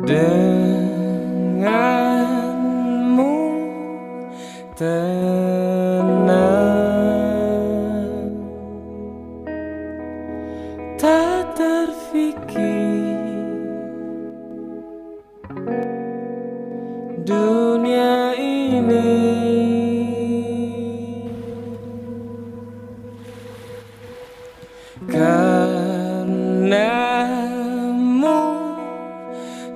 denganmu tenang. Tak terfikir dunia ini. Kau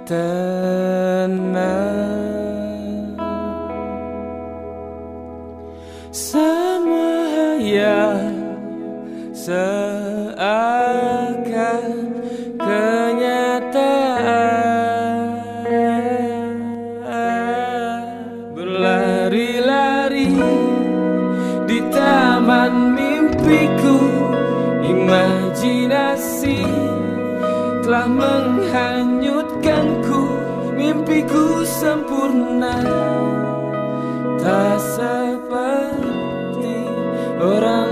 tenang. Semua yang seakan kenyataan. Berlari-lari di taman mimpiku Imajinasi telah menghanyutkanku Mimpiku sempurna. Tak seperti orang